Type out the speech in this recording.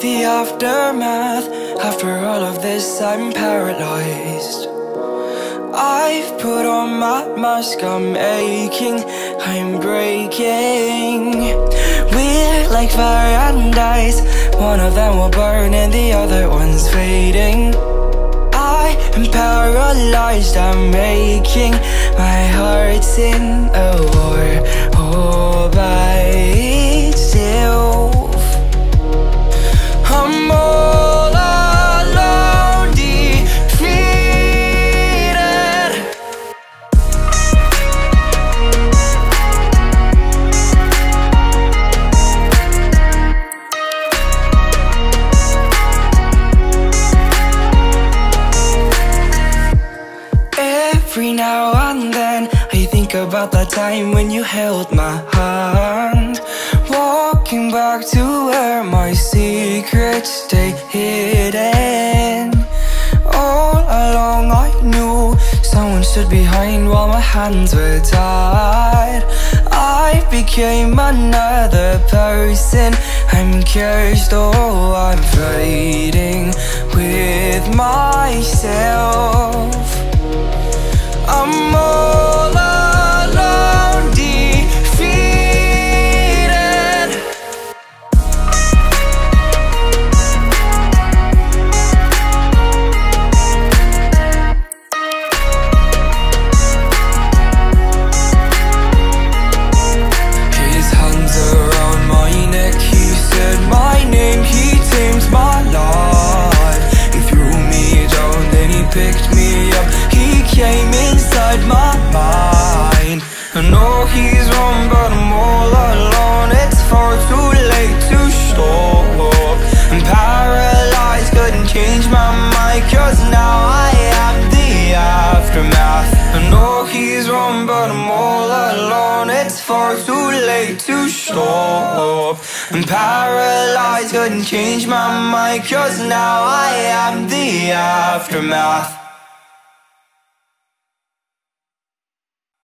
the aftermath. After all of this I'm paralyzed. I've put on my mask, I'm aching, I'm breaking. We're like fire and ice. One of them will burn and the other one's fading. I am paralyzed, I'm aching. My heart's in a war. All Every now and then I think about that time when you held my hand. Walking back to where my secrets stay hidden. All along I knew someone stood behind while my hands were tied. I became another person. I'm cursed, oh I'm fighting with myself too late to stop I'm paralyzed, couldn't change my mind Cause now I am the aftermath